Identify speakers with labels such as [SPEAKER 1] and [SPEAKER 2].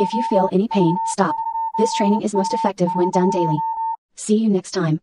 [SPEAKER 1] If you feel any pain, stop. This training is most effective when done daily. See you next time.